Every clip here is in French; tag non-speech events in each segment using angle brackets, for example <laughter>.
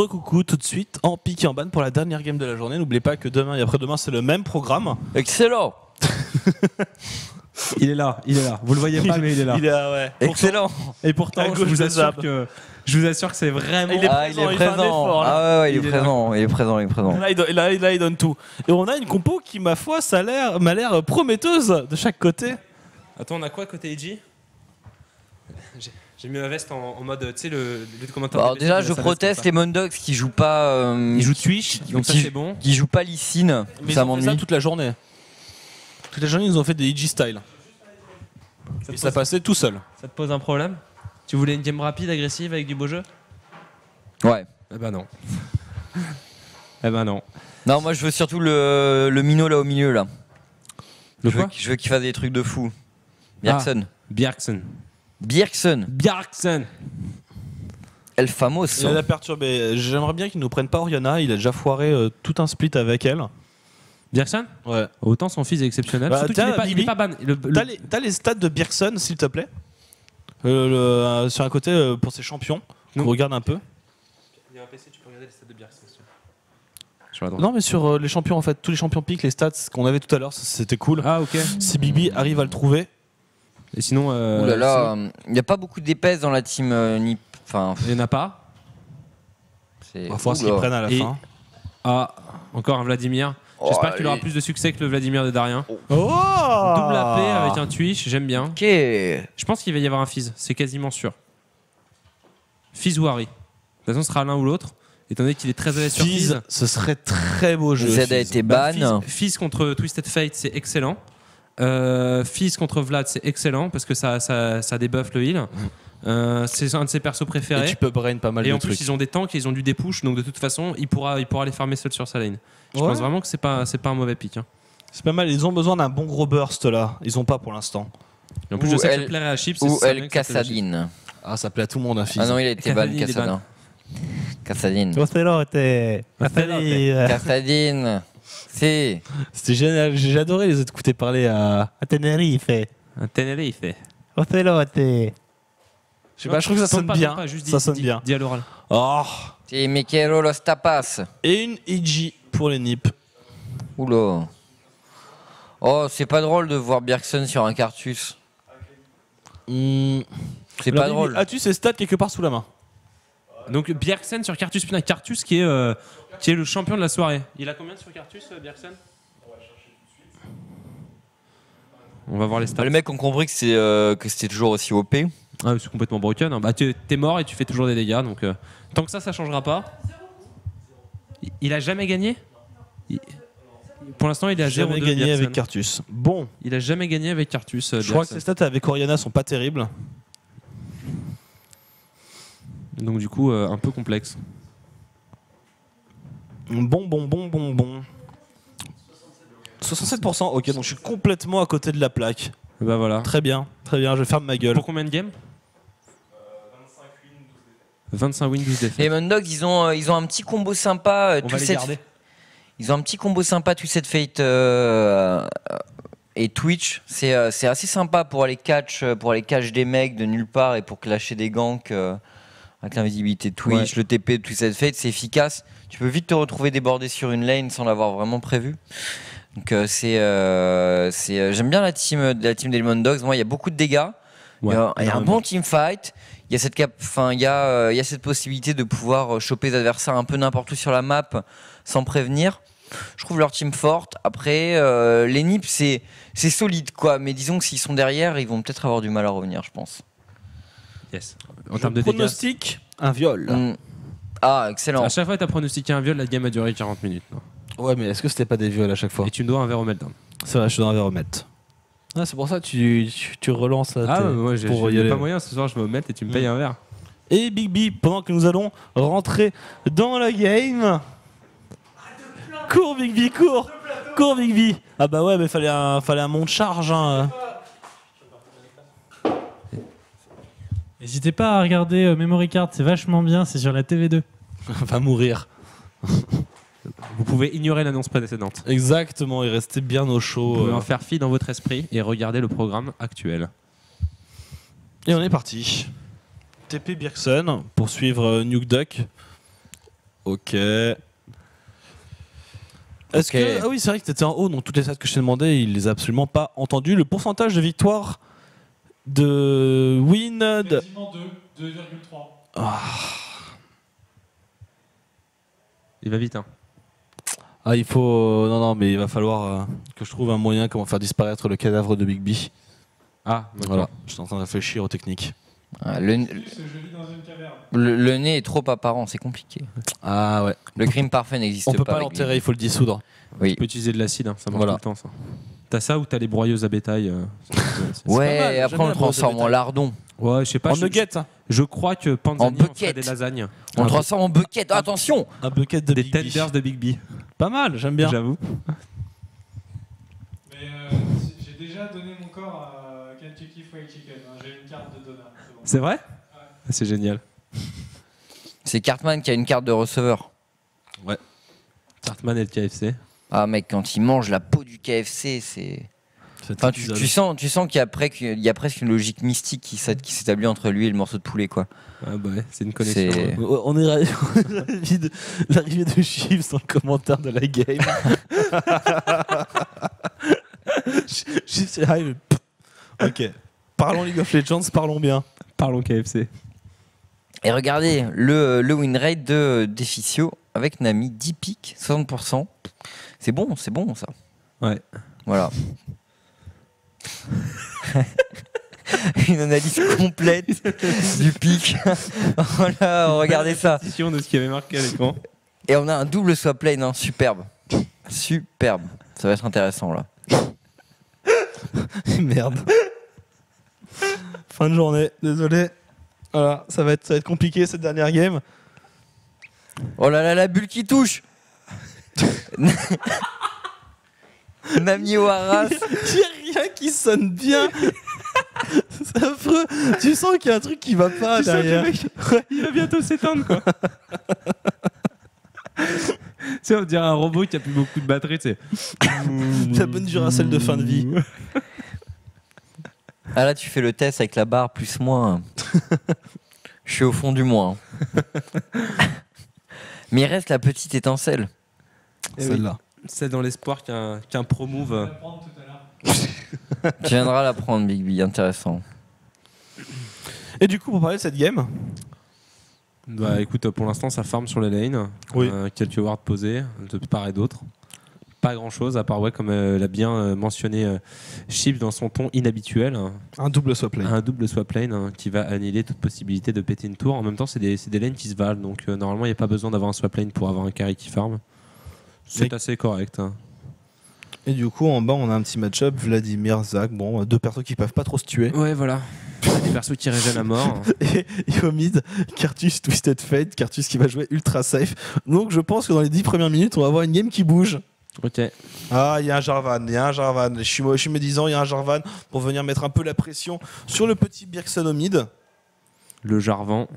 Coucou tout de suite en pique et en ban pour la dernière game de la journée. N'oubliez pas que demain et après-demain c'est le même programme. Excellent <laughs> Il est là, il est là. Vous le voyez pas, mais il est là. Il est là, ouais. Excellent Et pourtant, je vous assure que je vous assure que c'est vraiment. Il est Ah, il présent, est il un présent effort, là. Ah ouais, ouais, il, Il est est là. présent, il est présent, il est présent. Là il, donne, là, là, il donne tout. Et on a une compo qui, ma foi, ça a l'air- m'a l'air prometteuse de chaque côté. Attends, on a quoi côté EG <laughs> J'ai- mis ma veste en, en mode, tu sais, le, le commentaire. Bon, alors déjà, je proteste les Mondogs qui jouent pas. euh, Il joue Twitch, donc ça c'est bon. Qui jouent pas Lysine, Mais ça ils ont fait ça m'ennuie. toute la journée. Toute la journée, ils ont fait des EG style. Ça Et ça passait tout seul. ça te pose un problème Tu voulais une game rapide, agressive, avec du beau jeu Ouais. Eh ben non. <laughs> eh ben non. Non, moi je veux surtout le, le minot là au milieu là. Le je veux, quoi je veux qu'il fasse des trucs de fou. Bjergsen. Bjergsen. Bjergsen. Bjergsen El Famos. Il a perturbé. J'aimerais bien qu'ils nous prennent pas Oriana. Il a déjà foiré euh, tout un split avec elle. Bjergsen Ouais. Autant son fils est exceptionnel. Bah, Surtout qu'il tiens, est pas, il Bibi, est pas ban. Le- le- T'as les, t'as les stats de Bjergsen, s'il te plaît Euh, le- euh, Sur un côté euh, pour ses champions. Non. On regarde un peu. Il y a un PC, tu peux regarder les stats de Bjergsen. Sur la droite. Non, mais sur euh, les champions, en fait, tous les champions piques, les stats qu'on avait tout à l'heure, ça, c'était cool. Ah, ok. Si Bibi arrive à le trouver, Et sinon. Euh, Ouh là là, il n'y a pas beaucoup d'épaisse dans la team euh, Nip. Enfin, Il n'y en a pas. c'est. va falloir Ouh qu'ils prennent à la Et- fin. Ah, encore un Vladimir. Oh, J'espère qu'il aura allez. plus de succès que le Vladimir de Darien. Oh Double AP avec un Twitch, j'aime bien. Ok. Je pense qu'il va y avoir un Fizz, c'est quasiment sûr. Fizz ou Harry. De toute façon, ce sera l'un ou l'autre. Étant donné qu'il est très à l'aise sur Fizz, Fizz. ce serait très beau jeu. Z a Fizz. été Bah, ban. Fizz, Fizz contre Twisted Fate, c'est excellent. Euh, Fizz contre Vlad, c'est excellent parce que ça, ça, ça débuffe le heal. Euh, c'est un de ses persos Et préférés. tu peux brain pas mal Et de en plus, trucs. ils ont des tanks, et ils ont du dépush, donc de toute façon, il pourra, il pourra les farmer seul sur sa lane. Je Ouais. pense vraiment que c'est pas, c'est pas un mauvais pick. hein. C'est pas mal, ils ont besoin d'un bon gros burst là. Ils ont pas pour l'instant. Et en plus, Ou je sais que El- ça plairait à Chips. et Ou El que. Cassadine. Ah, ça plaît à tout le monde, un Fizz. Ah non, il a été ban, Cassadine. Cassadin. Cassadine. Cassadine. Si. C'était génial, j'ai adoré les écouter parler à, à Tenerife. Un Tenerife. Ocelote. Je sais pas, je trouve que ça sonne pas, bien. pas, juste ça dis- sonne dis- bien. Dis à l'oral. Oh Si, me quiero los tapas. Et une EG pour les nips. Oula. Oh, c'est pas drôle de voir Bjergsen sur un Cartus. Hmm. C'est pas drôle. As-tu ces stats quelque part sous la main Donc Bjergsen sur Cartus Putain, Cartus qui est, euh, qui est le champion de la soirée. Il a combien sur Cartus, euh, Bjergsen? On va voir les stats. Les mecs ont compris que c'est euh, que c'était toujours aussi OP. Ah, c'est complètement broken. hein. Bah, tu- t'es mort et tu fais toujours des dégâts. Donc, euh, tant que ça, ça changera pas. Il- Il a jamais gagné? Il- Pour l'instant, il 0 Jamais gagné avec Cartus. Bon, Il a jamais gagné avec Cartus. euh, je crois que ces stats avec Oriana sont pas terribles. Donc, du coup, euh, un peu complexe. Bon, bon, bon, bon, bon. 67%, ok, donc je suis complètement à côté de la plaque. Bah voilà. Très bien, très bien, je ferme ma gueule. Pour combien de games? 25 wins, 12 défaites. Les Mondogs, ils ont euh, ils ont un petit combo sympa. euh, On va les garder. Ils ont un petit combo sympa Twisted Fate euh, euh, et Twitch. C'est c'est assez sympa pour aller catch pour aller catch des mecs de nulle part et pour clasher des ganks euh, avec l'invisibilité de Twitch, le TP de Twisted Fate, c'est efficace. Tu peux vite te retrouver débordé sur une lane sans l'avoir vraiment prévu. Donc euh, c'est euh, c'est euh, j'aime bien la team la team des Dogs. Moi, il y a beaucoup de dégâts. Ouais, il y a, il y a un bon team fight. Il y a cette cap, enfin il y a il y a cette possibilité de pouvoir choper les adversaires un peu n'importe où sur la map sans prévenir. Je trouve leur team forte. Après, euh, les Nips, c'est c'est solide, quoi. Mais disons que s'ils sont derrière, ils vont peut-être avoir du mal à revenir, je pense. Yes. En termes de. Pronostic, un viol. Mm. Ah, excellent. À chaque fois que tu as pronostiqué un viol, la game a duré 40 minutes. non Ouais, mais est-ce que c'était pas des viols à chaque fois Et tu me dois un verre au meltdown. C'est vrai, je suis dans un verre remettre. Ah, c'est pour ça que tu, tu, tu relances là. Ah, moi j'ai pas moyen ce soir, je au melt et tu me payes un verre. Et Big B, pendant que nous allons rentrer dans la game. Cours Big B, cours Cours Big B Ah bah ouais, mais fallait un, fallait un monte charge. Hein. N'hésitez pas à regarder euh, Memory Card, c'est vachement bien, c'est sur la TV2. <laughs> Va mourir. <laughs> Vous pouvez ignorer l'annonce précédente. Exactement, il restait bien au Vous chaud. pouvez euh. en faire fi dans votre esprit et regarder le programme actuel. Et on est parti. TP Birkson pour suivre euh, Nuke Duck. Ok. Est-ce Ok. que. Ah oui, c'est vrai que t'étais en haut, donc toutes les stats que je t'ai demandé, il les a absolument pas entendus. Le pourcentage de victoire de win. De... Quasiment 2, 2,3. Il va vite, hein. Ah, il faut. Non, non, mais il va falloir euh, que je trouve un moyen comment faire disparaître le cadavre de Big B. Ah. Voilà, je suis en train de réfléchir aux techniques. Ah, Le, le- le nez est trop apparent, c'est compliqué. Ah ouais. Le crime parfait n'existe On pas. peut pas l'enterrer, il faut le dissoudre. Oui. Tu peux utiliser de l'acide, hein, ça marche Voilà. tout le temps, ça. T'as ça ou t'as les broyeuses à bétail euh, c'est- <laughs> c'est- pas Ouais, mal, et j'aime après bien on le la brosse de transforme en bétail. lardon. Ouais, je sais pas. en je, nuggets, hein. je crois que Panzani En en ferait bucket. des lasagnes. On le Ah, transforme en bucket. Attention un bucket de Des Big tenders de Big B. Pas mal, j'aime bien. J'avoue. Mais euh, j'ai déjà donné mon corps à Kentucky Fried Chicken. hein. J'ai une carte de donneur. c'est bon. C'est vrai C'est génial. C'est Cartman qui a une carte de receveur. Cartman et le KFC. Ah mec, quand il mange la peau du KFC, c'est. Enfin, tu, sens, tu sens qu'il y, a près- qu'il y a presque une logique mystique qui s'est- qui s'établit entre lui et le morceau de poulet, quoi. Ah bah ouais, c'est une connexion. Ouais. On est ravi on est ravi de l'arrivée de Chiefs dans le commentaire de la game. <laughs> Chiefs est pff. Ok. Parlons League of Legends, parlons bien. Parlons KFC. Et regardez, le, le win rate de Deficio avec Nami, 10 pics, 60%. C'est bon, c'est bon ça. Ouais. Voilà. <laughs> Une analyse complète du pic. <laughs> voilà, regardez ça. De ce qui avait marqué à l'écran. Et on a un double swap lane, hein, superbe. Superbe. Ça va être intéressant là. <laughs> Merde. fin de journée, désolé. Voilà, ça va être, ça va être compliqué cette dernière game. Oh là là, la bulle qui touche <laughs> Nami Waras <laughs> Il n'y a rien qui sonne bien. <laughs> C'est affreux. Tu sens qu'il y a un truc qui va pas Tu sens que le derrière. mec, il va bientôt s'éteindre quoi. tu sais, on dirait un robot qui a plus beaucoup de batterie, tu sais. La bonne Duracell de fin de vie. Ah là, tu fais le test avec la barre plus-moins. Je suis au fond du moins. Mais il reste la petite étincelle. Eh oui. Celle-là. C'est dans l'espoir qu'un qu'un pro move. Tu <laughs> viendras la prendre, Big B, intéressant. Et du coup, pour parler de cette game, Bah écoute, pour l'instant ça farm sur les lanes. Oui. Euh, quelques wards posés de part et d'autre. Pas grand chose, à part ouais, comme euh, l'a bien euh, mentionné euh, Chips dans son ton inhabituel, un double swap lane. un double swap lane hein, qui va annihiler toute possibilité de péter une tour. En même temps, c'est des, c'est des lanes qui se valent, donc euh, normalement il n'y a pas besoin d'avoir un swap lane pour avoir un carry qui farm. C'est assez correct. hein. Et du coup, en bas, on a un petit match-up Vladimir, Zach. Bon, deux persos qui peuvent pas trop se tuer. Ouais, voilà. <laughs> des persos qui régènent à mort. <laughs> Et, et au mid, Cartus Twisted Fate, Cartus qui va jouer ultra safe. Donc je pense que dans les 10 premières minutes, on va avoir une game qui bouge. ok. Ah, il y a un Jarvan, il y a un Jarvan. Je suis, je suis médisant, il y a un Jarvan pour venir mettre un peu la pression sur le petit Birkson au mid. Le Jarvan.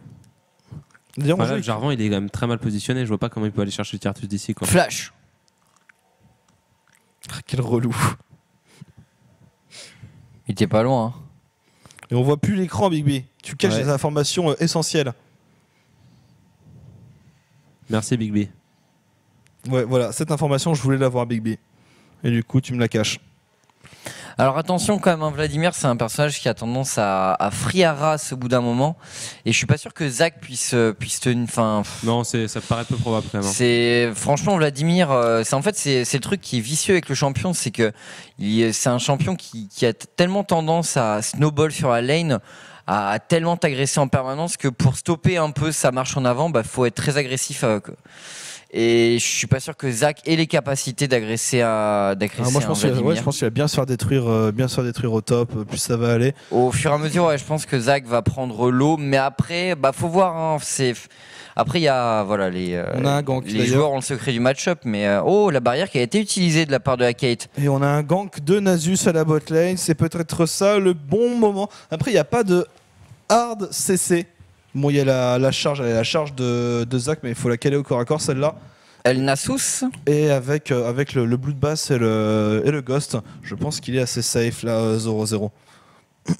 D'ailleurs, on Enfin, là, joue le Jarvan, il est quand même très mal positionné. Je vois pas comment il peut aller chercher le Cartus d'ici. quoi. Flash quel relou. Il était pas loin. hein. Et on voit plus l'écran, Big B. Tu caches Ouais. des informations euh, essentielles. Merci Big B. Ouais, voilà, cette information, je voulais l'avoir, Big B. Et du coup, tu me la caches. Alors attention quand même, hein, Vladimir, c'est un personnage qui a tendance à, à à race au bout d'un moment. Et je suis pas sûr que Zach puisse, euh, puisse tenir. Enfin, Non, ça paraît peu probable quand même. hein. C'est franchement Vladimir, euh, c'est en fait c'est le truc qui est vicieux avec le champion, c'est que c'est un champion qui, qui a tellement tendance à snowball sur la lane, à, à tellement t'agresser en permanence que pour stopper un peu sa marche en avant, bah faut être très agressif. avec- et je suis pas sûr que Zach ait les capacités d'agresser à d'agresser Ah, moi, je pense, qu'il va- ouais, bien se faire détruire, euh, bien se faire détruire au top. euh, Plus ça va aller. Au fur et à mesure, ouais, je pense que Zach va prendre l'eau, mais après, bah faut voir. hein, c'est après il y a voilà les euh, On a un gank, les joueurs ont le secret du match-up, mais euh, oh la barrière qui a été utilisée de la part de la Kate. Et on a un gank de Nasus à la bot lane. C'est peut-être ça le bon moment. Après, il n'y a pas de hard CC. Bon, il y a la, la charge, elle est la charge de, de Zach, mais il faut la caler au corps à corps celle-là. El Nasus, Et avec, euh, avec le, le Bloodbath et le, et le Ghost, je pense qu'il est assez safe là, euh, 0-0. <coughs>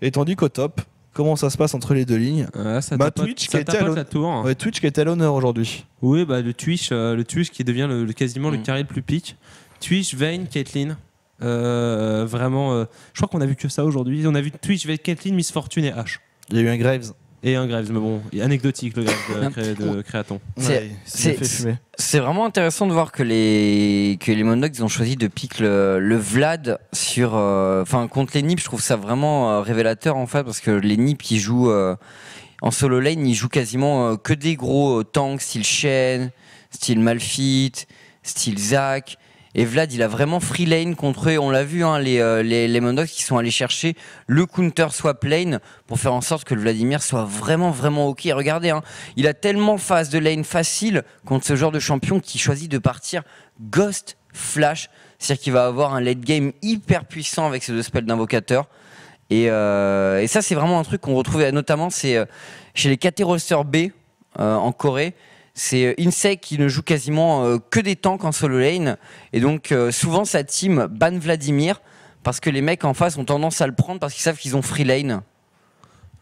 Et tandis qu'au top, comment ça se passe entre les deux lignes. Euh, ça Bah, Twitch qui ça à la tour. Ouais, Twitch qui est à l'honneur aujourd'hui. Oui, bah, le Twitch, euh, le Twitch qui devient le, le- quasiment le Mm. carré le plus pique. Twitch, Vayne, Caitlyn. Euh, vraiment, euh, je crois qu'on a vu que ça aujourd'hui. On a vu Twitch, Vayne, Caitlyn, Miss Fortune et H. Il y a eu un Graves. Et un Graves, mais bon, anecdotique le Graves de, cré- de Créaton. C'est- Ouais, vraiment intéressant de voir que les que les ils ont choisi de pique le, le Vlad sur euh, enfin contre les Nips je trouve ça vraiment euh, révélateur en fait parce que les Nips ils jouent euh, en solo lane ils jouent quasiment euh, que des gros euh, tanks style Shen style Malphite style Zac et Vlad il a vraiment free lane contre eux on l'a vu hein, les, euh, les les qui sont allés chercher le counter swap lane pour faire en sorte que Vladimir soit vraiment vraiment ok regardez hein, il a tellement phase de lane facile contre ce genre de champion qui choisit de partir Ghost Flash. C'est-à-dire qu'il va avoir un late game hyper puissant avec ses deux spells d'invocateur. Et, euh, ça, c'est vraiment un truc qu'on retrouve notamment euh, chez les KT Roster B en Corée. C'est euh, Insec qui ne joue quasiment euh, que des tanks en solo lane. Et donc, euh, souvent, sa team ban Vladimir parce que les mecs en face ont tendance à le prendre parce qu'ils savent qu'ils ont free lane.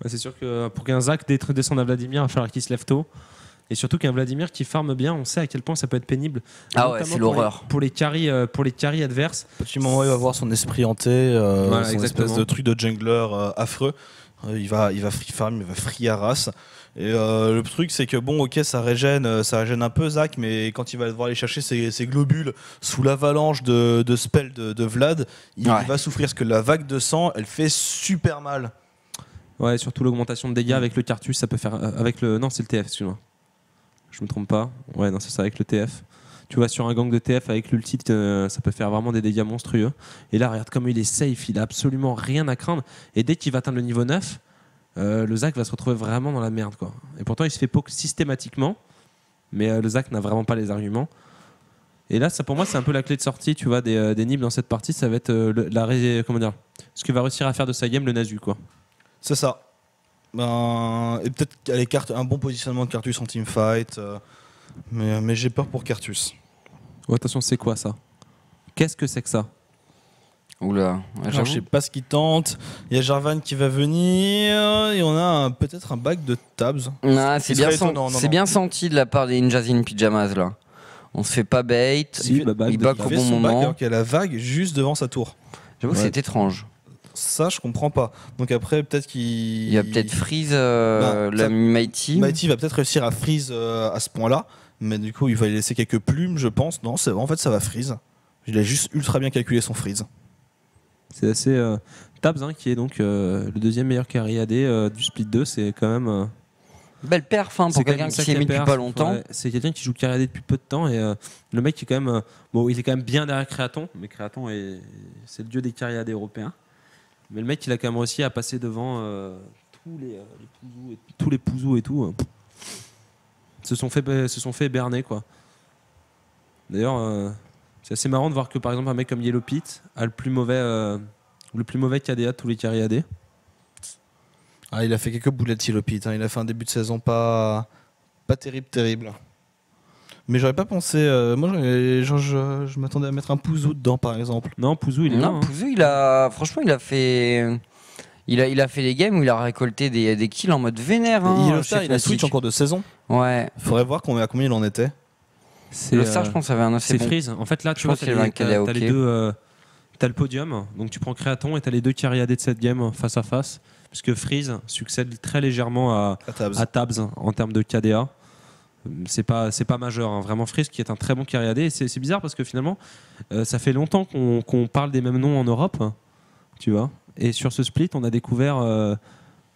Ouais, c'est sûr que pour qu'un Zach descende à Vladimir, il va falloir qu'il se lève tôt. Et surtout qu'un Vladimir qui farme bien, on sait à quel point ça peut être pénible. Ah ouais, c'est pour l'horreur. les- Pour les carries, euh, pour les carries adverses. Petit moment, il va voir son esprit hanté, euh, Voilà, son exactement. espèce de truc de jungler euh, affreux. Euh, il va, il va free farm, il va free harass. Et euh, le truc, c'est que bon, ok, ça régène, euh, ça régène un peu Zach, mais quand il va devoir aller chercher ses, ses globules sous l'avalanche de, de spells de, de Vlad, il, Ouais. va souffrir parce que la vague de sang, elle fait super mal. Ouais, surtout l'augmentation de dégâts avec le Cartus, ça peut faire. euh, avec le. Non, c'est le TF, excuse-moi. Je me trompe pas. Ouais, non, c'est ça, avec le TF. Tu vois, sur un gang de TF avec l'ulti, euh, ça peut faire vraiment des dégâts monstrueux. Et là, regarde comme il est safe, il a absolument rien à craindre. Et dès qu'il va atteindre le niveau 9, euh, le Zac va se retrouver vraiment dans la merde, quoi. Et pourtant, il se fait poke systématiquement. Mais euh, le Zac n'a vraiment pas les arguments. Et là, ça pour moi, c'est un peu la clé de sortie, tu vois, des, des Nibs dans cette partie. Ça va être la comment dire, ce que va réussir à faire de sa game le Nasu, quoi. C'est ça. Ben, et peut-être un bon positionnement de Cartus en teamfight. euh, mais mais j'ai peur pour Cartus. Oh, attention, c'est quoi ça? Qu'est-ce que c'est que ça? Oula, ouais, Alors, j'avoue. je sais pas ce qu'il tente. Il y a Jarvan qui va venir. Et on a peut-être un bac de tabs. Ah, c'est Il bien, sen- non, c'est non. bien senti de la part des Ninjas in Pyjamas là. On se fait pas bait, Si, bah, back il de- back Il au fait bon son bac moment. alors qu'il y a la vague juste devant sa tour. J'avoue que Ouais. c'est étrange. Ça, je comprends pas. Donc après, peut-être qu'il. Il y a peut-être Freeze, euh, Bah, la Mighty. Mighty va peut-être réussir à freeze euh, à ce point-là. Mais du coup, il va lui laisser quelques plumes, je pense. Non, c'est en fait, ça va freeze. Il a juste ultra bien calculé son freeze. C'est assez. euh, Tabs, hein, qui est donc euh, le deuxième meilleur carry AD euh, du split 2, c'est quand même. euh, Belle perf hein, c'est pour quelqu'un qui s'y est mis depuis pas longtemps. Ouais, c'est quelqu'un qui joue carry AD depuis peu de temps et euh, le mec qui est quand même. euh, bon, il est quand même bien derrière Créaton, mais Créaton est, c'est le dieu des AD européens. Mais le mec, il a quand même réussi à passer devant euh, tous les, euh, les pouzous et, tous les pouzous et tout. euh, se sont fait se quoi. D'ailleurs, euh, c'est assez marrant de voir que par exemple un mec comme Yellow a le plus mauvais le plus mauvais KDA de tous les carry AD. Ah, il a fait quelques boulettes, Silopit. hein. Il a fait un début de saison pas, pas terrible, terrible. Mais j'aurais pas pensé. euh, moi, j'aurais- genre, je, je m'attendais à mettre un Pouzou dedans, par exemple. Non, Pouzou il est là. Non, hein. Pouzou, il a, franchement, il a fait, il a, il a fait des games où il a récolté des, des kills en mode vénère. hein, il, chez a il a Fnatic. switch en cours de saison. Ouais. Faudrait voir combien, à combien il en était. C'est Le Star, euh, je pense, avait un assez C'est bon. Freeze. En fait, là, Je tu vois, pense t'as qu'il les, avait un t'as- les deux. euh, t'as le podium, donc tu prends Créaton et t'as les deux carry AD de cette game face à face. Puisque Freeze succède très légèrement à, À Tabs. à Tabs en termes de KDA. C'est pas, c'est pas majeur, hein. vraiment Freeze qui est un très bon carry AD. Et c'est, bizarre parce que finalement, euh, ça fait longtemps qu'on, qu'on parle des mêmes noms en Europe, tu vois. Et sur ce split, on a découvert euh,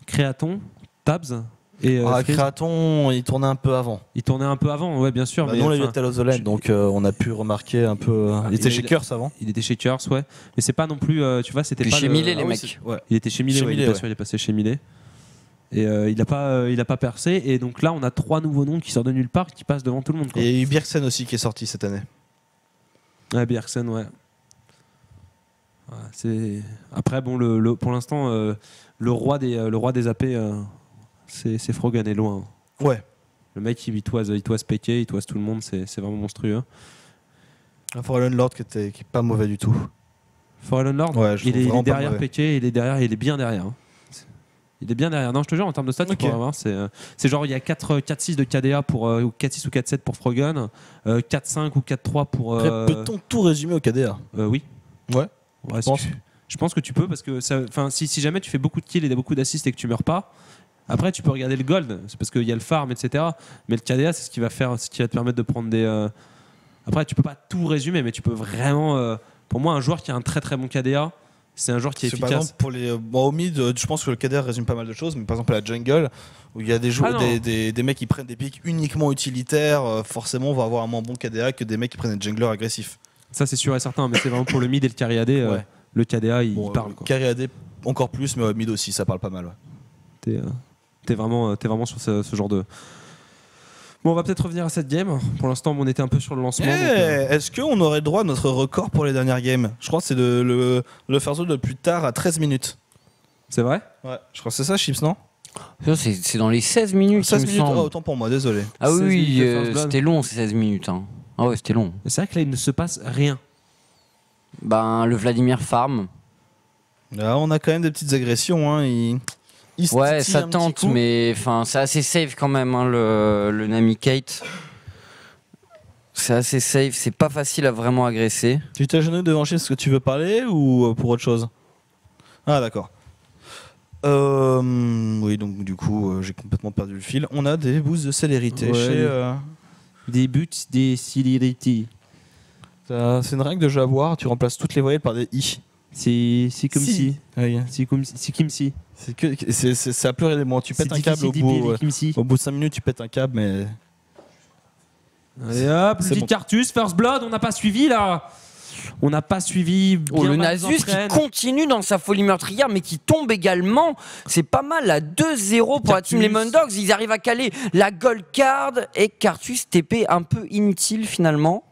Créaton, Tabs et euh, Ah. Créaton, il tournait un peu avant. Il tournait un peu avant, ouais, bien sûr. Bah, mais nous, on l'a eu enfin, à Land, donc euh, on a pu remarquer un peu. Ah, il était il- chez Curse avant. Il était chez Curse, ouais. Mais c'est pas non plus, euh, tu vois, c'était pas chez le- Millet, les Ah mecs. ouais. Il était chez Millet, Chez ouais, il, Millet, est ouais. passé, il est passé chez Millet. Et euh, il n'a pas, euh, il a pas percé. Et donc là, on a trois nouveaux noms qui sortent de nulle part, qui passent devant tout le monde. Quoi. Et il y a eu Bjergsen aussi qui est sorti cette année. Ouais, Bjergsen, ouais. Ouais, c'est... Après, bon, le, le- pour l'instant, euh, le, roi des, euh, le roi des AP, euh, c'est, c'est Frogan est loin. Ouais. Le mec, il toise, il toise PK, il toise tout le monde, c'est, c'est vraiment monstrueux. Un Fallen Lord qui, était, qui est pas mauvais du tout. Fallen Lord, Ouais, je il, est, il est derrière. PK, il est derrière, il est bien derrière. hein. Il est bien derrière. Non, je te jure, en termes de stats, tu Ok. pourras voir. C'est euh, c'est genre, il y a 4, 4-6 de KDA pour, euh, ou 4-6 ou 4-7 pour Frogun, euh, 4-5 ou 4-3 pour. Après, euh, Peut-on tout résumer au KDA euh, Oui. Ouais. Ouais, Je pense. tu- je pense que tu peux parce que ça, si, si jamais tu fais beaucoup de kills et beaucoup d'assists et que tu meurs pas, après tu peux regarder le gold, c'est parce qu'il y a le farm, etc. Mais le KDA, c'est ce qui va faire, ce qui va te permettre de prendre des. euh, Après, tu peux pas tout résumer, mais tu peux vraiment. euh, Pour moi, un joueur qui a un très très bon KDA, c'est un joueur qui est Par efficace. exemple, pour les, bon, au mid, euh, je pense que le KDA résume pas mal de choses, mais par exemple à la jungle, où il y a des, joueurs, Ah des, des, des mecs qui prennent des pics uniquement utilitaires, euh, forcément on va avoir un moins bon KDA que des mecs qui prennent des junglers agressifs. Ça, c'est sûr et certain, mais c'est vraiment pour le mid et le carry AD. euh, le KDA, il, Bon, il parle. Quoi. Carry AD encore plus, mais euh, mid aussi, ça parle pas mal. ouais. T'es euh, vraiment, euh, vraiment sur ce, ce genre de. Bon, on va peut-être revenir à cette game. Pour l'instant, on était un peu sur le lancement. Eh, euh, Est-ce qu'on aurait droit à notre record pour les dernières games? Je crois que c'est le, le, le zone le plus tard à 13 minutes. C'est vrai? Ouais, je crois que c'est ça, Chips, non? C'est dans les 16 minutes, 16 il me minutes, oh, autant pour moi, désolé. ah 16 oui, de euh, c'était long ces 16 minutes. hein. Ah ouais, c'était long. C'est vrai que là, il ne se passe rien. Ben, le Vladimir Farm. Là, on a quand même des petites agressions. Hein. Il, il Ouais, ça tente, mais enfin, c'est assez safe quand même, hein, le, le Nami Kate. C'est assez safe, c'est pas facile à vraiment agresser. Tu t'agenouilles devant Chips, est-ce que tu veux parler ou euh, pour autre chose? Ah, d'accord. Euh, oui, donc du coup, euh, j'ai complètement perdu le fil. On a des boosts de célérité Ouais, chez. euh, Des buts, des t'as- c'est une règle de jeu à voir, tu remplaces toutes les voyelles par des i. C'est c'est comme Si. si. Oui. C'est comme si. C'est comme si. C'est que c'est c'est- c'est à pleurer les mots. Tu pètes un câble au bout. si. Au bout de 5 minutes, tu pètes un câble, mais Allez hop, le bon. Cartus, First Blood, on n'a pas suivi là. On n'a pas suivi. Oh, bien le mal les Nasus qui continue dans sa folie meurtrière, mais qui tombe également. C'est pas mal à 2-0 pour la team. Lemon Dogs. Ils arrivent à caler la gold card et Cartus TP un peu inutile finalement.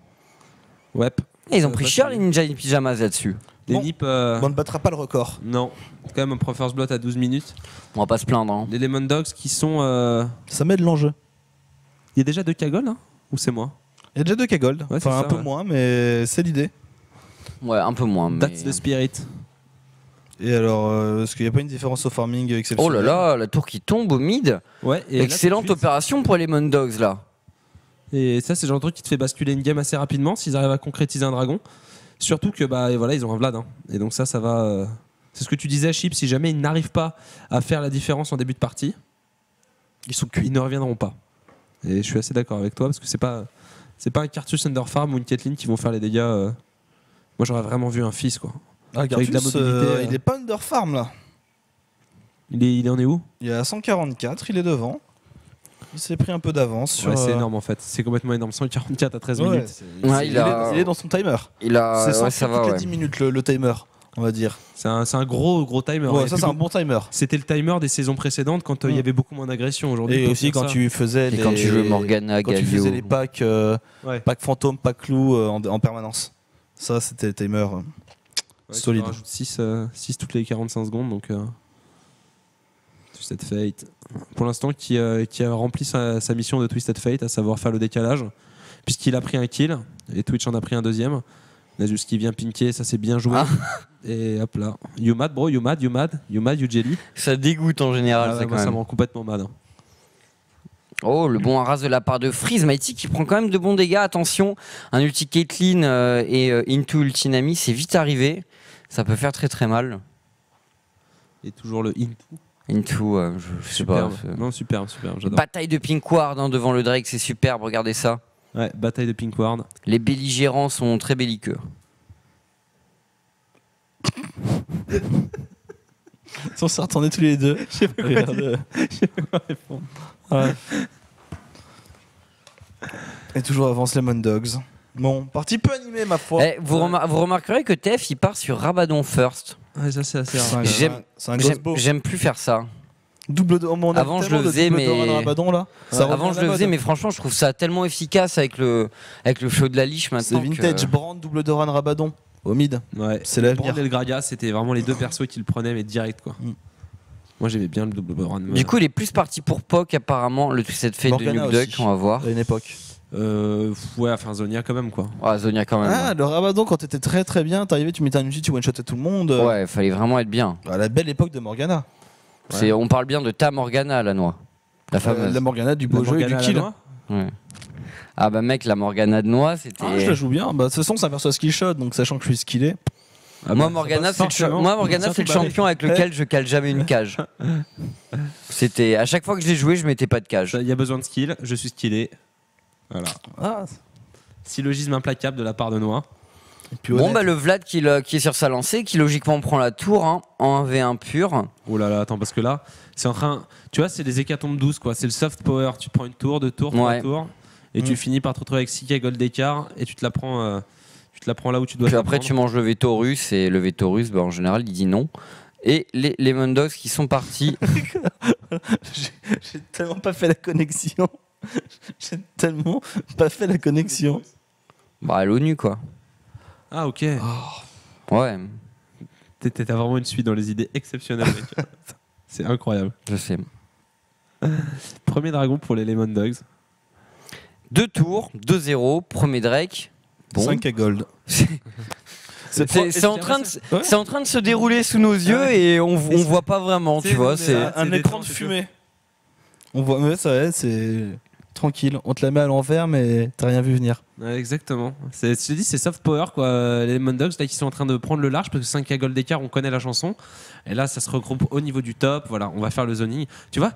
Ouais. Et ils ont pris cher les ninja in pyjamas là-dessus. Les Bon. nips. euh, on ne battra pas le record. Non. C'est quand même un Pro First Blood à 12 minutes. On va pas se plaindre. hein. Les Lemon Dogs qui sont. euh, Ça met de l'enjeu. Il y a déjà deux cagoles hein Ou c'est moi Il y a déjà deux K-Gold. Ouais, c'est enfin, un ça, peu ouais. moins, mais c'est l'idée. Ouais, un peu moins. mais- That's the spirit. Et alors, euh, est-ce qu'il n'y a pas une différence au farming exceptionnelle Oh là là, la tour qui tombe au mid. Ouais, et là, Excellente tout de suite- opération pour les Lemon Dogs là. Et ça, c'est le genre de truc qui te fait basculer une game assez rapidement s'ils arrivent à concrétiser un dragon. Surtout que bah et voilà, ils ont un Vlad. hein. Et donc ça, ça va. euh, C'est ce que tu disais, Chip. Si jamais ils n'arrivent pas à faire la différence en début de partie, Ils sont ils ne reviendront pas. Et je suis assez d'accord avec toi parce que c'est pas c'est pas un Cartus Under Farm ou une Caitlyn qui vont faire les dégâts. euh. Moi, j'aurais vraiment vu un fils quoi. Ah, Avec de la Gartus, mobilité, euh, euh. il est pas under farm là. Il est, il en est où? Il est à 144, il est devant. Il s'est pris un peu d'avance sur. Ouais, c'est euh, énorme en fait. C'est complètement énorme. 144 à 13 ouais, minutes. Ouais, il, il a- est, il est dans son timer. Il a. c'est ouais, censé ça va, toutes les ouais. 10 minutes le, le timer, on va dire. C'est un, gros gros timer. Ouais, ça c'est un bon timer. C'était le timer des saisons précédentes quand euh, il y Mm. avait beaucoup moins d'agression. Aujourd'hui, Et aussi quand ça- tu faisais Et les quand tu joues Morgana, quand tu faisais les packs, euh, Ouais. packs fantômes, packs clous euh, en, en permanence. Ça c'était le timer. Ouais, Solide. Tu rajoutes 6, toutes les 45 secondes. Donc, euh, Twisted Fate. Pour l'instant, qui, euh, qui a rempli sa, sa mission de Twisted Fate, à savoir faire le décalage. Puisqu'il a pris un kill et Twitch en a pris un deuxième. Nasus qui vient pinker, ça c'est bien joué. Ah. Et hop là. You mad, bro, you mad, you mad, you mad, you jelly? Ça dégoûte en général, Ah ça moi, quand ça même. me rend complètement mad. hein. Oh, le bon haras de la part de Freeze. Mighty qui prend quand même de bons dégâts. Attention, un ulti Caitlyn euh, et euh, Into Ulti Nami, c'est vite arrivé. Ça peut faire très très mal. Et toujours le into. Into, euh, je, je sais pas. Non, superbe, superbe, j'adore. Bataille de Pink Ward hein, devant le Drake, c'est superbe. Regardez ça. Ouais, bataille de Pink Ward. Les belligérants sont très belliqueux. On s'est retournés tous les deux. Regarde, euh, ouais. Et toujours avance Lemon Dogs. Bon, partie peu animée ma foi. Eh, vous, remar- vous remarquerez que TF il part sur Rabadon first. Ouais, ça c'est assez rare. J'aime- c'est un J'aime j'aime plus faire ça. Double de, oh, on a Avant, je tellement le de faisais, double mais- Doran Rabadon, là. Ça Avant je la le faisais, mais franchement je trouve ça tellement efficace avec le, avec le flow de la liche C'est maintenant. vintage que- brand double Doran Rabadon au mid. Ouais. C'est l'avenir. Brand et le Gragas, c'était vraiment les deux persos qui le prenaient, mais direct quoi. Mm. Moi j'aimais bien le double run. Du coup, il est plus parti pour POC apparemment, le Twisted Fate de Morgana Nuke Duck, aussi. on va voir. à une époque. Euh, ouais, enfin Zonia quand même quoi. Ah, Zonia quand même. Ah, le Rabadon, quand t'étais très très bien, t'arrivais, tu mettais un ulti, tu one-shotais tout le monde. ouais. ouais, fallait vraiment être bien. À la belle époque de Morgana. C'est, on parle bien de ta Morgana, la noix. La Euh, la Morgana du beau La jeu et du kill. Ouais. Ah bah mec, la Morgana de noix, c'était. Ah, je la joue bien. Bah, de toute façon, ça versus skill shot, donc sachant que je suis skillé. Ah moi, bah, Morgana, c'est le, moi, Morgana, c'est le champion avec lequel je cale jamais une cage. <laughs> C'était à chaque fois que je l'ai joué, je mettais pas de cage. Il y a besoin de skill, je suis skillé. Voilà. Ah, Syllogisme implacable de la part de puis Bon bah le Vlad qui, le- qui est sur sa lancée, qui logiquement prend la tour hein, en 1v1 pur. Oh là là, attends, parce que là, c'est en train. Tu vois, c'est des hécatombes douces, quoi. C'est le soft power. Tu prends une tour, deux tours, trois Ouais. tours, et Mm. tu finis par te retrouver avec 6K gold d'écart, et tu te la prends. euh, tu te la prends là où tu dois Puis te la après tu prendre. manges le veto russe et le veto russe bah, en général il dit non. Et les Lemon Dogs qui sont partis. <laughs> J'ai tellement pas fait la connexion. <laughs> J'ai tellement pas fait la connexion. bah à l'ONU quoi. Ah, ok. Ouais, T'es- T'as vraiment une suite dans les idées exceptionnelles, mec. <laughs> c'est incroyable. je sais. Premier dragon pour les Lemon Dogs. Deux tours, 2-0, premier Drake. Bon. 5 à gold. <laughs> C'est pro- c'est en, train de se- Ouais. c'est en train de se dérouler sous nos yeux et on, on voit pas vraiment, C'est tu vois. C'est là. un écran de c'est fumée. On voit, mais ça va, c'est tranquille. On te la met à l'envers, mais t'as rien vu venir. Ouais, exactement. C'est- Je te dis, c'est soft power, quoi. Les Lemon Dogs, là, qui sont en train de prendre le large, parce que 5K gold d'écart, on connaît la chanson. Et là, ça se regroupe au niveau du top. Voilà, on va faire le zoning. Tu vois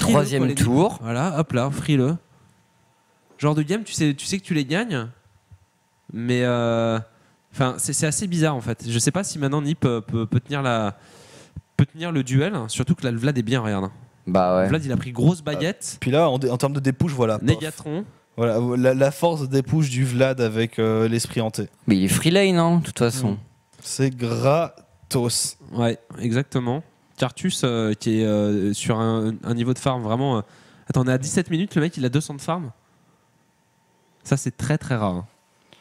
troisième quoi, les- tour. Voilà, hop là, free-le. Genre de game, tu sais, tu sais que tu les gagnes, mais euh, enfin, c'est c'est assez bizarre en fait. Je sais pas si maintenant Nip euh, peut, peut tenir la peut tenir le duel, surtout que là, le Vlad est bien, regarde. Bah ouais. Vlad, il a pris grosse baguette, Puis là, en, termes de dépouche, voilà. Négatron. Voilà, la, la force de dépouche du Vlad avec euh, l'esprit hanté. Mais il est free lane, hein, de toute façon. C'est gratos. Ouais, exactement. Cartus euh, qui est euh, sur un, un niveau de farm vraiment. euh, Attends, on est à 17 minutes, le mec il a 200 de farm. Ça c'est très très rare. hein.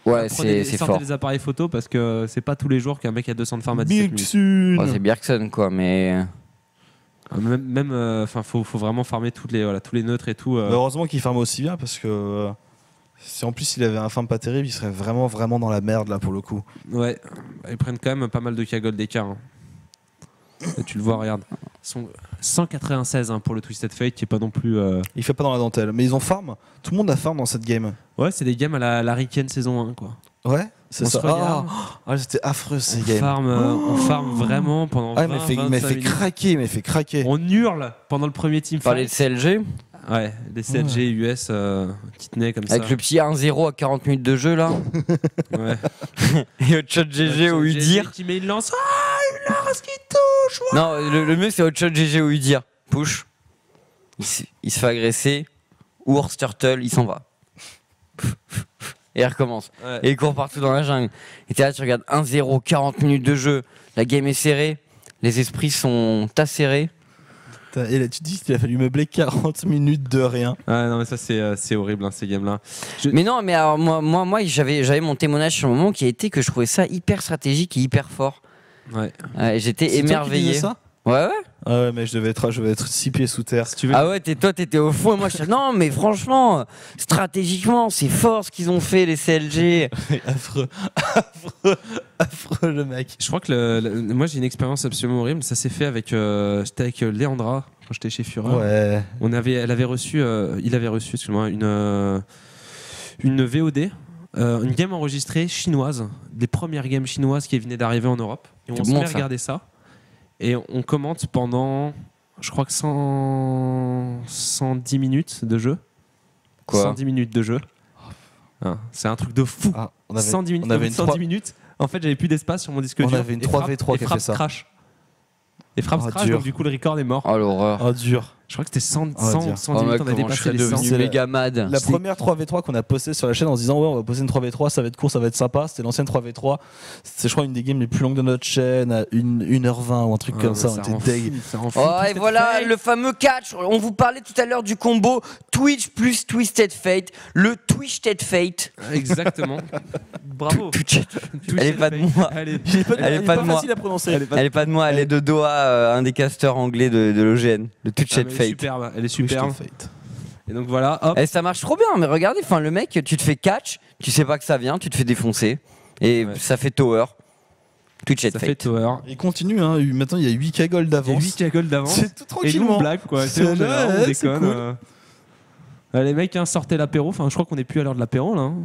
Ouais, c'est c'est sortez fort. les appareils photo parce que c'est pas tous les jours qu'un mec a 200 de farm à 17 minutes. C'est Bjergsen, quoi, mais. Euh, Même, même, euh, enfin, faut, faut vraiment farmer toutes les, voilà, tous les neutres et tout. euh. Heureusement qu'il farme aussi bien parce que si en plus il avait un farm pas terrible, il serait vraiment vraiment dans la merde là pour le coup. Ouais, ils prennent quand même pas mal de cagole d'écart. hein. Et tu le vois, regarde. Ils sont 196 hein, pour le Twisted Fate qui est pas non plus. euh, Il fait pas dans la dentelle, mais ils ont farm. Tout le monde a farm dans cette game. Ouais, c'est des games à la, la Riken saison 1 quoi. Ouais, c'est ça. Ah, ah, c'était affreux ces On games. farm, euh, on farm vraiment pendant Ah, 20, mais fait, 25 mais fait craquer, mais fait craquer. On hurle pendant le premier team Parler de. CLG, Ouais, les CLG US euh, qui tenaient comme avec ça. le petit 1-0 à 40 minutes de jeu là. Ouais. <laughs> Et au chat GG au Udir. Qui met une lance. Non, le, le mieux c'est au chat GG au Udir. Push. Il, se- il se fait agresser. Ours, turtle, il s'en va. <laughs> Et il recommence. Ouais. Et il court partout dans la jungle. Et t'es là, tu regardes 1-0, 40 minutes de jeu. La game est serrée. Les esprits sont acérés. Putain, Et là, tu te dis qu'il a fallu meubler 40 <laughs> minutes de rien. Ah non mais ça c'est euh, c'est horrible hein, ces games là. Mais non, mais alors moi, moi, moi j'avais, j'avais mon témoignage sur le moment qui a été que je trouvais ça hyper stratégique et hyper fort. Ouais. Ouais, j'étais toi qui émerveillé. disais ça Ouais, ouais. Ah ouais, mais je devais être, je devais être six pieds sous terre. Si tu veux. Ah ouais, t'es, toi t'étais au fond et moi je non, mais franchement, stratégiquement, c'est fort ce qu'ils ont fait les CLG. <laughs> affreux, affreux, affreux le mec. Je crois que le- le- moi j'ai une expérience absolument horrible. Ça s'est fait avec euh, j'étais avec euh, Léandra quand j'étais chez Fureur. Ouais. On avait, elle avait reçu, euh, il avait reçu, excuse-moi, une euh, une VOD, euh, une game enregistrée chinoise, des premières games chinoises qui venaient d'arriver en Europe. Et on se bon, met à ça. regarder ça et on commente pendant, je crois que 100, 110 minutes de jeu. Quoi 110 minutes de jeu. Ah, c'est un truc de fou. Ah, on avait, 110 minutes, on avait une 110 trois- minutes. En fait, j'avais plus d'espace sur mon disque On dur. avait une Et 3v3 Fraps- qui a et fait ça. crash. Et Fraps Oh, crash, dur. donc du coup le record est mort. Oh l'horreur. Oh dur. Je crois que c'était 100, Oh, 100, dur. 110 Oh, mec, minutes, on a je dépassé les 100. devenu C'est mad. La première 3v3 qu'on a postée sur la chaîne en se disant ouais on va poser une 3v3 ça va être court ça va être sympa c'était l'ancienne 3v3 c'est je crois une des games les plus longues de notre chaîne à 1h20 ou un truc Ah, comme ça on était deg. Oh, et voilà Fate. le fameux catch. On vous parlait tout à l'heure du combo Twitch plus Twisted Fate. Le Twisted Fate. Exactement. <laughs> Bravo. Elle est pas de moi. Elle est pas de moi. facile à prononcer Elle est pas de moi, elle est de Doha, euh, un des casteurs anglais de, l'OGN. Le Ah, Twisted elle est Fate. superbe. Elle est Twisted superbe. Fate. Et donc voilà, hop. Et ça marche trop bien, mais regardez, enfin le mec, tu te fais catch, tu sais pas que ça vient, tu te fais défoncer, et Ouais. ça fait tower. Twitch Ça fait Tower. Il continue, hein. maintenant il y a 8k gold Il y a d'avance. 8 cagoles d'avance. C'est tout Et nous, tranquillement. on blague, quoi. C'est- on est là, ouais, on c'est déconne. cool. Euh, les mecs, hein, sortez l'apéro. Enfin, je crois qu'on est plus à l'heure de l'apéro, là. hein.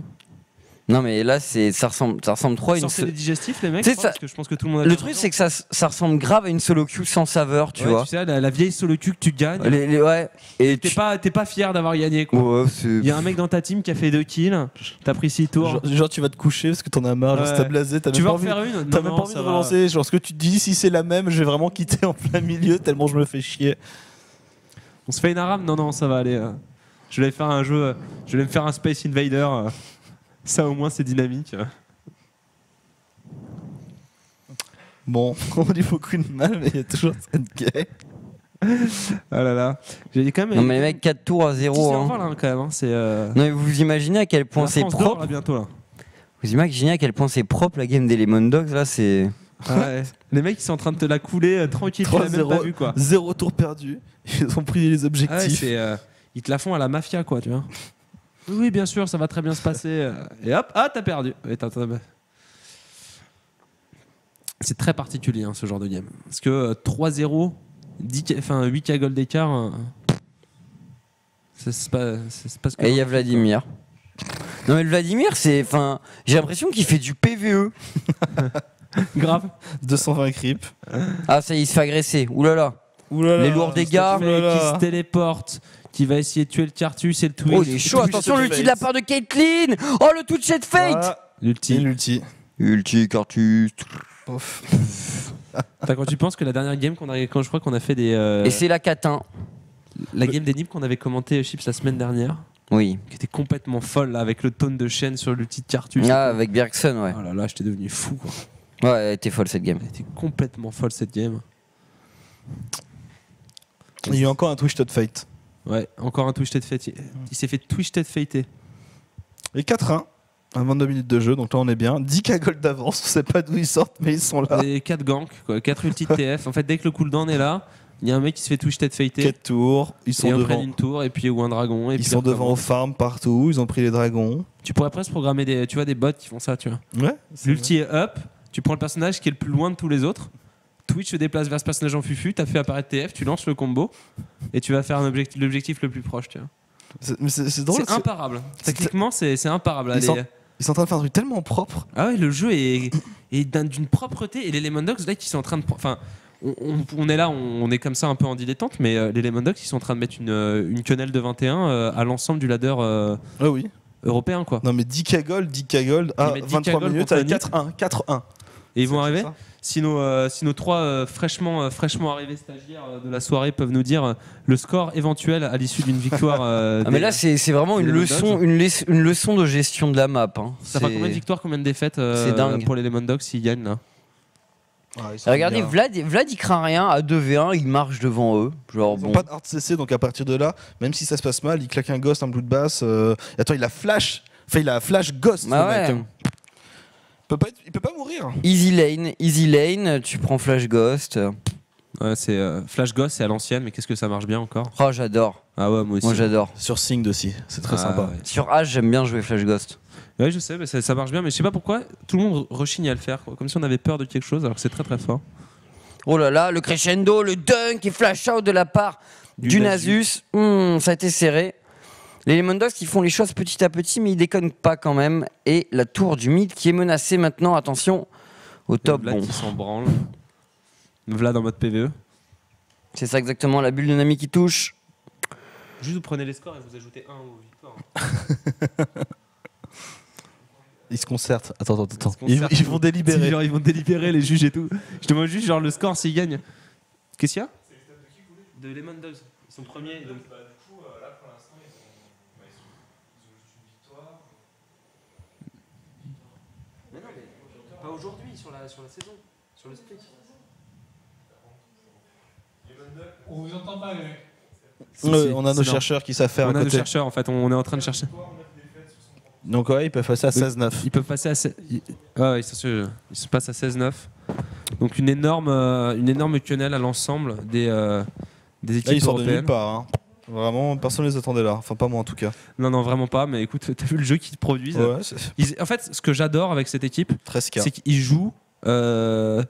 Non, mais là, c'est ça ressemble, ça ressemble trop à une. So- les digestifs, les mecs. Ça. Parce que je pense que tout le monde a Le truc, c'est que ça, ça ressemble grave à une solo queue sans saveur, tu Ouais, vois. Tu sais, la, la vieille solo queue que tu gagnes. Les- les- ouais. Et T'es tu- pas, t'es pas fier d'avoir gagné, quoi. Ouais, c'est- Il y a un mec dans ta team qui a fait 2 kills. T'as pris 6 tours. Genre, genre, tu vas te coucher parce que t'en as marre, Ouais. t'as blasé, t'as tu même vas pas en envie. faire une T'as Non, même pas envie de relancer, genre ce que tu te dis, si c'est la même, je vais vraiment quitter en plein milieu tellement je me fais chier. On se fait une arame Non, non, ça va aller. euh. Je vais faire un jeu. euh, Je vais me faire un Space Invader. Ça, au moins, c'est dynamique. Bon, <laughs> on dit beaucoup de mal, mais il y a toujours <laughs> cette gay. Ah là là. J'ai quand même. Non, mais les mecs, 4 tours à Petit 0. serveur, Hein. là, quand même. hein, C'est. euh, Non, mais vous imaginez à quel point la c'est dort, propre là, bientôt là. Vous imaginez à quel point c'est propre la game des Lemon Dogs là c'est. Ah ouais. <laughs> Les mecs, ils sont en train de te la couler euh, tranquille. Tu l'as même 3-0. pas vu, quoi. Zéro tour perdu. Ils ont pris les Ah ouais, objectifs. euh, ils te la font à la mafia, quoi, tu vois. Oui, oui, bien sûr, ça va très bien se passer. <laughs> Et hop, ah, t'as perdu. C'est très particulier, hein, ce genre de game. Parce que euh, 3-0, 10 ca- enfin 8k gold d'écart, c'est pas, pas ce que Et il y a Vladimir. Non mais Vladimir c'est. Enfin. J'ai l'impression qu'il fait du PVE. <laughs> grave. 220 creep. Ah ça y est, il se fait agresser. Ouh là là. Oulala, Les lourds dégâts. qui se téléporte, qui va essayer de tuer le Cartus et le Twitch. Oh il est chaud, Twitch attention l'ulti de la part de Caitlyn Oh le touch de Fate Voilà. Et L'ulti. l'ulti. Ulti Cartus. <laughs> Quand tu penses que la dernière game qu'on a, quand je crois qu'on a fait des, euh, Et c'est la catin. la game des Nips qu'on avait commenté Chips la semaine dernière, Oui. qui était complètement folle là, avec le tone de chaîne sur l'ulti de Cartus. Ah avec Bergson ouais. Oh là là, j'étais devenu fou. Quoi. Ouais elle était folle cette game. Elle était complètement folle cette game. Il y a eu encore un Twisted Fate. Ouais, encore un Twisted Fate. Il, s'est fait Twisted Fater. Et 4-1. À 22 minutes de jeu, donc là on est bien. 10k gold d'avance, on sait pas d'où ils sortent, mais ils sont là. Et 4 ganks, quoi, 4 ultis de TF. En fait, dès que le cooldown est là, il y a un mec qui se fait Twisted Fater. 4 tours, ils Et sont après devant. une tour, et puis ou un dragon. Et Ils puis sont devant aux farms partout, ils ont pris les dragons. Tu pourrais presque programmer des, tu vois, des bots qui font ça, tu vois. Ouais. L'ulti est up, tu prends le personnage qui est le plus loin de tous les autres. Twitch se déplace vers ce personnage en fufu, t'as fait apparaître TF, tu lances le combo et tu vas faire l'objectif le plus proche. tu vois. C'est drôle. C'est imparable. Techniquement, c'est imparable. Ils sont- Ils sont en train de faire un truc tellement propre. Ah ouais, le jeu est, est d'un- d'une propreté et les Lemon Dogs là qui sont en train de. Enfin, on, est là, on, est comme ça un peu en dilettante, mais euh, les Lemon Dogs ils sont en train de mettre une, euh, une quenelle de 21 euh, à l'ensemble du ladder euh, Ah oui. européen quoi. Non mais 10k gold, 10k gold. À mettent 10K 23 gold minutes, contre avec Nip. 4-1. 4-1. Et ils vont arriver. Si nos, euh, si nos trois euh, fraîchement, euh, fraîchement arrivés stagiaires euh, de la soirée peuvent nous dire euh, le score éventuel à l'issue d'une victoire. euh, <laughs> Ah mais là c'est vraiment une leçon, une, leçon- une leçon de gestion de la map. hein. ça fait C'est- combien de victoires, combien de défaites euh, C'est dingue. pour les Lemon Dogs s'ils gagnent là? Ah, Regardez, bien. Vlad, Vlad il craint rien, à 2v1, il marche devant eux. Genre Ils bon. pas de hard CC, donc à partir de là, même si ça se passe mal, il claque un ghost, un blue de basse. euh, Attends, il a flash. Enfin, il a flash ghost. Bah le mec, ouais. Peut pas, être- il peut pas mourir. Easy lane, easy lane, tu prends Flash Ghost. Ouais, c'est euh, Flash Ghost, c'est à l'ancienne, mais qu'est-ce que ça marche bien encore? Oh j'adore, Ah ouais, moi aussi. moi j'adore. Sur Singed aussi, c'est très Ah sympa. ouais. Sur H j'aime bien jouer Flash Ghost. Ouais, je sais, mais ça, ça marche bien, mais je sais pas pourquoi tout le monde rechigne à le faire, quoi. comme si on avait peur de quelque chose, alors que c'est très très fort. Oh là là, le crescendo, le dunk et flash out de la part Du du, Nasus. Nasus. Hmm, ça a été serré. Les Lemon Dogs qui font les choses petit à petit, mais ils déconnent pas quand même. Et la tour du mid qui est menacée maintenant. Attention au top. Vlad Bon, qui s'en branle. Vlad en mode PVE. c'est ça exactement la bulle de Nami qui touche. Juste vous prenez les scores et vous ajoutez un aux victoires. <laughs> Ils se concertent. Attends, attends, attends. Ils vont délibérer. Genre, ils vont délibérer les juges et tout. Je demande juste genre le score s'ils gagnent. Qu'est-ce qu'il y a? De Lemon Dogs. Ils sont premiers. Donc... Mais non, mais pas aujourd'hui, sur la, sur la saison, sur le split. On vous entend pas, les mecs. Ouais, on a nos chercheurs qui savent faire On à a nos chercheurs en fait, on est en train de chercher. Donc ouais, ils peuvent passer à 16-9. Ils peuvent passer à. se- ils- Ouais, ouais, ils, se... ils se passent à 16-9. Donc une énorme, euh, une énorme quenelle à l'ensemble des, euh, des Là, équipes ils sortent de nulle européennes. part. hein. Vraiment, personne ne les attendait là. Enfin, pas moi en tout cas. Non, non, vraiment pas. Mais écoute, t'as vu le jeu qu'ils produisent Ouais, Ils- En fait, ce que j'adore avec cette équipe, 13K. c'est qu'ils jouent euh,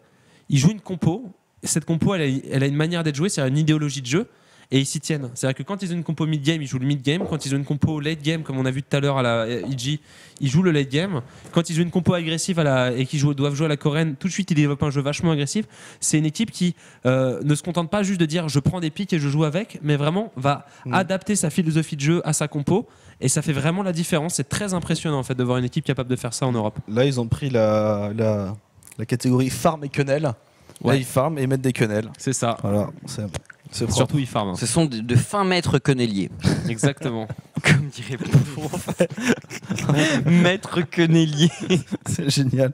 ils jouent une compo. Cette compo, elle a, elle a une manière d'être jouée, c'est une idéologie de jeu. Et ils s'y tiennent. C'est-à-dire que quand ils ont une compo mid-game, ils jouent le mid-game. Quand ils ont une compo late-game, comme on a vu tout à l'heure à la IG, ils jouent le late-game. Quand ils ont une compo agressive à la, et qu'ils jouent- doivent jouer à la coréenne, tout de suite ils développent un jeu vachement agressif. C'est une équipe qui euh, ne se contente pas juste de dire je prends des pics et je joue avec, mais vraiment va Mm. adapter sa philosophie de jeu à sa compo. Et ça fait vraiment la différence. C'est très impressionnant en fait de voir une équipe capable de faire ça en Europe. Là, ils ont pris la, la, la catégorie farm et quenelle. Là, Ouais. ils farment et mettent des quenelles. C'est ça. Voilà. Surtout ils farment. Ce sont de, de fins maîtres quenelliers. <laughs> Exactement. <laughs> Comme dirait Maître quenellier. <laughs> c'est génial.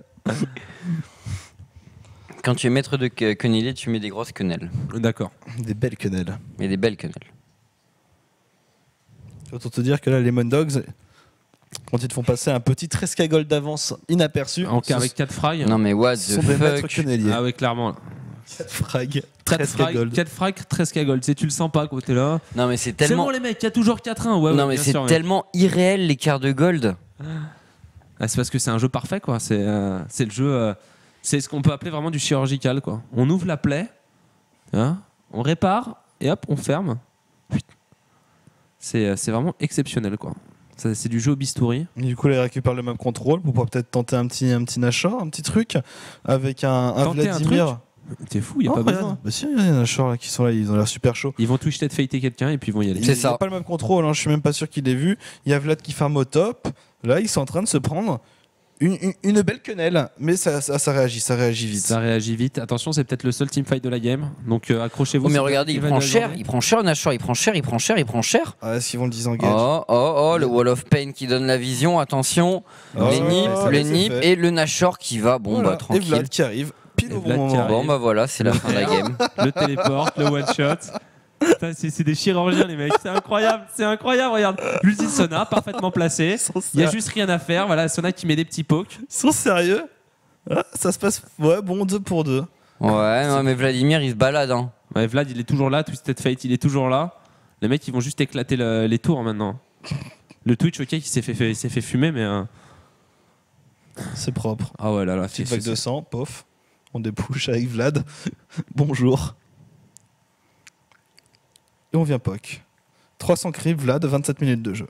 Quand tu es maître de que- quenellier, tu mets des grosses quenelles. D'accord. Des belles quenelles. Mais des belles quenelles. Autant te dire que là, les Lemon Dogs, quand ils te font passer un petit 13 gold d'avance inaperçu, En, ce avec 4 frags. Non mais what sont the des maîtres fuck quenelliers. Ah ouais, clairement. Là. 4 frags, 4 13 frags, gold. 4 frags, 13 gold. Tu sais, tu le sens pas quand t'es là. Non mais c'est C'est tellement... bon les mecs, il y a toujours 4-1. Ouais, non ouais, mais c'est sûr, mais- tellement irréel l'écart de gold. Ah, c'est parce que c'est un jeu parfait, quoi. C'est euh, c'est le jeu. euh, c'est ce qu'on peut appeler vraiment du chirurgical, quoi. On ouvre la plaie, hein, on répare et hop, on ferme. C'est euh, c'est vraiment exceptionnel, quoi. C'est du jeu au bistouri. Du coup, là, ils récupèrent le même contrôle pour pouvoir peut-être tenter un petit, un petit Nashor, un petit truc avec un, un Tenter un Vladimir. T'es fou, il y a Oh, pas regarde. besoin. Bah si, il y a des Nashor là qui sont là, ils ont l'air super chauds. Ils vont toucher tête faiter quelqu'un et puis ils vont y aller. C'est ça. Il n'y a pas le même contrôle, hein, je suis même pas sûr qu'il ait vu. Il y a Vlad qui farme au top. Là, ils sont en train de se prendre une, une- une belle quenelle, mais ça, ça, ça réagit, ça réagit vite. Ça réagit vite. Attention, c'est peut-être le seul teamfight de la game. Donc euh, accrochez-vous. Oh mais regardez, il prend de cher, il prend cher Nashor, il prend cher, il prend cher, il prend cher. Ah, Est-ce qu'ils vont le disengage Oh oh oh, le Wall of Pain qui donne la vision, attention. Oh, les nips, les nips et le Nashor qui va, bon Voilà. bah Et tranquille. Vlad qui arrive pile Et au bon qui moment. bah voilà, c'est la fin de la game. le téléporte, le one shot. C'est des chirurgiens les mecs, c'est incroyable, c'est incroyable, regarde. L'ulti de Sona, parfaitement placé. Il y a juste rien à faire, voilà, Sona qui met des petits pokes. ils sont sérieux Ah, Ça se passe, ouais, bon, deux pour deux. Ouais, non, mais Vladimir il se balade. Hein. Ouais, Vlad il est toujours là, Twisted Fate il est toujours là. Les mecs ils vont juste éclater le- les tours maintenant. Le Twitch, ok, il s'est fait, fait- fumer, mais. euh, C'est propre. Ah ouais, là là, Petite vague de sang, pof. On débouche avec Vlad. <laughs> Bonjour. Et on vient POC. 300 creeps, Vlad, 27 minutes de jeu.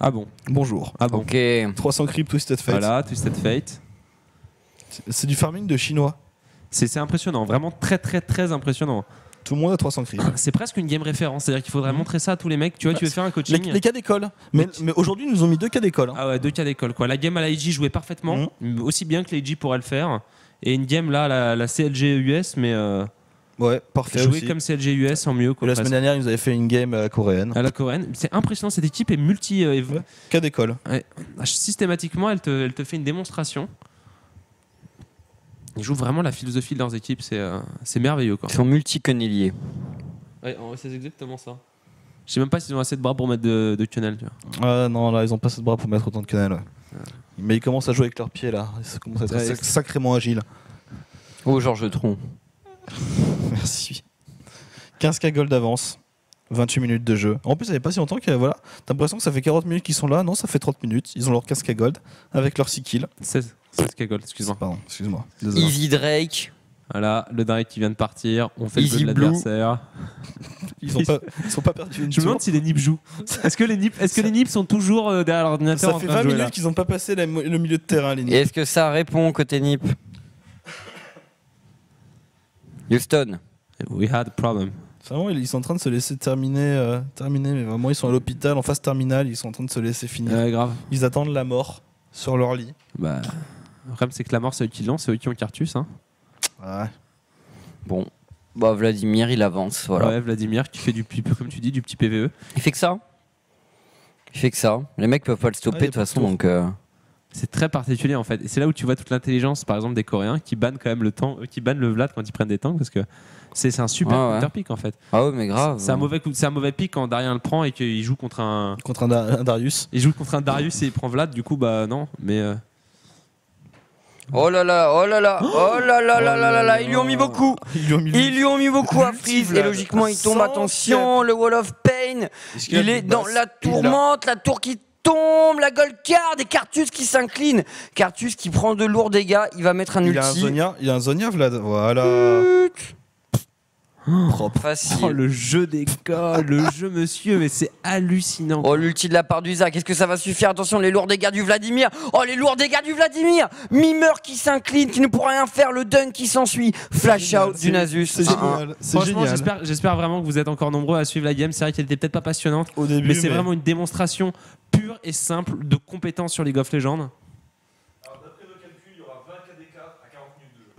Ah bon, Bonjour. ah bon. Ok. 300 creeps, Twisted Fate. Voilà, Twisted Fate. C'est- du farming de chinois. C'est c'est impressionnant, vraiment très très très impressionnant. Tout le monde a 300 creeps. C'est presque une game référence, c'est-à-dire qu'il faudrait montrer ça à tous les mecs. Tu vois, tu veux faire un coaching. les cas d'école. Mais, aujourd'hui, ils nous ont mis deux cas d'école. hein. Ah ouais, deux cas d'école quoi. La game à la IG jouait parfaitement, aussi bien que la IG pourrait le faire. Et une game là, la, la CLG US, mais euh, Ouais, parfait. aussi. comme CLG US en mieux Et quoi. la presque. semaine dernière, ils nous avaient fait une game euh, coréenne. À la coréenne. C'est impressionnant, cette équipe est multi. euh. Cas d'école. Systématiquement, elle te, elle te fait une démonstration. Ils jouent vraiment la philosophie de leurs équipes, c'est euh, c'est merveilleux quoi. Ils sont multi-quenelliers. Ouais, c'est exactement ça. Je sais même pas s'ils ont assez de bras pour mettre de, de quenelle, tu vois. Ah non, là, ils ont pas assez de bras pour mettre autant de quenelles. ouais. Mais ils commencent à jouer avec leurs pieds là. Ils commencent à être sac- c'est- sacrément agiles. Oh Georges Tron. <laughs> Merci. 15k gold d'avance. 28 minutes de jeu. En plus, ça fait pas si longtemps que voilà, t'as l'impression que ça fait 40 minutes qu'ils sont là. Non, ça fait 30 minutes. Ils ont leur 15k gold avec leur 6 kills. 16, 16 cagoles, excuse-moi. Pardon, excuse-moi. Désolé. Easy Drake. Voilà, le Drake qui vient de partir, on fait Easy le jeu de l'adversaire. <laughs> Ils sont pas, ils sont pas perdus une Je me demande si les nips jouent. Est-ce que les nips, est-ce que les nips sont toujours euh, derrière l'ordinateur Ça en fait train de 20 jouer, minutes qu'ils ont pas passé la le milieu de terrain, les Et Nips. est-ce que ça répond côté NIP? Houston. We had a problem. Vraiment, ils sont en train de se laisser terminer, euh, terminer, mais vraiment, ils sont à l'hôpital, en phase terminale, ils sont en train de se laisser finir. Ouais, grave. Ils attendent la mort sur leur lit. Bah, le problème, c'est que la mort, c'est eux qui l'ont, c'est eux qui ont Cartus. Hein. Ouais. Bon. Bah Vladimir il avance, voilà. Ouais, Vladimir qui fait du, petit- comme tu dis, du petit. PVE. Il fait que ça. Il fait que ça. Les mecs peuvent pas le stopper Ouais, de toute façon donc. euh, C'est très particulier en fait. Et c'est là où tu vois toute l'intelligence, par exemple, des Coréens qui bannent quand même le temps, qui bannent le Vlad quand ils prennent des tanks parce que c'est c'est un super ouais. counter pick en fait. Ah ouais mais grave. C'est un mauvais coup, c'est un mauvais pick quand Darien le prend et qu'il joue contre un, Contre un, Da- un Darius. il joue contre un Darius et il prend Vlad. Du coup, bah non. Mais euh, Oh là là, oh là là, oh là là là là là là, ils lui ont mis beaucoup. Ils lui ont mis Ils lui ont mis beaucoup à Freeze et logiquement il tombe. Attention, le Wall of Pain. Y Il est dans la Il tourmente, la tour qui tombe, la gold card et Cartus qui s'incline. Cartus qui prend de lourds dégâts, il va mettre un Il a un ulti. Zonia, il a un Zonia Vlad. Voilà. Propre. Facile. Oh, le jeu des gars, le <laughs> jeu, monsieur, mais c'est hallucinant. Oh, l'ulti de la part du Zach. Est-ce que ça va suffire? Attention, les lourds dégâts du Vladimir. Oh, les lourds dégâts du Vladimir. Mimeur qui s'incline, qui ne pourra rien faire. Le dunk qui s'ensuit. Flash out du Nasus. C'est 1-1. génial. C'est Franchement, génial. j'espère, j'espère vraiment que vous êtes encore nombreux à suivre la game. C'est vrai qu'elle était peut-être pas passionnante, Au début, mais c'est vraiment une démonstration pure et simple de compétence sur League of Legends.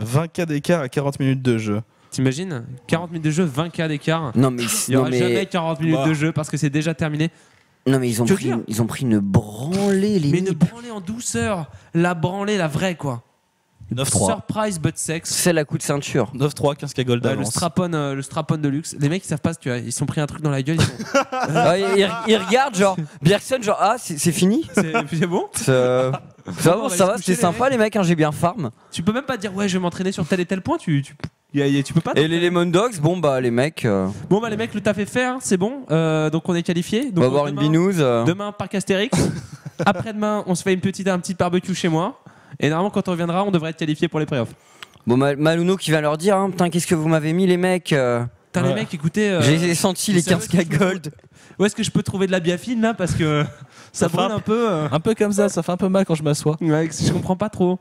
20k d'écart à 40 minutes de jeu. T'imagines 40 minutes de jeu, 20k d'écart. Non, mais, Il n'y non, aura mais, jamais 40 minutes Bah. de jeu parce que c'est déjà terminé. non, mais ils ont, pris, une- ils ont pris une branlée, les Mais une branlée en douceur. La branlée, la vraie, quoi. 9-3. Surprise but sex. C'est la coup de ceinture. 9-3, 15k gold Euh, le strapon, euh, le strapon de luxe. Les mecs, ils savent pas, tu vois, ils se sont pris un truc dans la gueule. Ils sont... <laughs> Ah, ils, ils- ils regardent, genre, Bjergsen, genre, ah, c'est c'est fini <laughs> c'est c'est bon Ça ça va, ça va, c'était sympa, les mecs, hein, j'ai bien farm. Tu peux même pas dire, ouais, je vais m'entraîner sur tel et tel point. Tu, tu, y a- y a- tu peux pas. Et les Lemon Dogs, bon, bah, les mecs, euh, Bon, bah, les mecs, le taf est fait, hein, c'est bon. Euh, donc, on est qualifié. on va avoir une demain- binouse. euh. Demain, parc Astérix. <laughs> Après-demain, on se fait une petite, un petit barbecue chez moi. Et normalement, quand on reviendra, on devrait être qualifié pour les playoffs. Bon, Ma- Maluno qui vient leur dire, hein, putain, qu'est-ce que vous m'avez mis, les mecs euh, Putain, les Ouais. mecs, écoutez. euh, J'ai senti les c'est 15k gold. Où est-ce que je peux trouver de la biafine là Parce que <laughs> ça Ça brûle frappe. un peu. euh. Un peu comme ça, ça fait un peu mal quand je m'assois. Ouais, je comprends pas trop.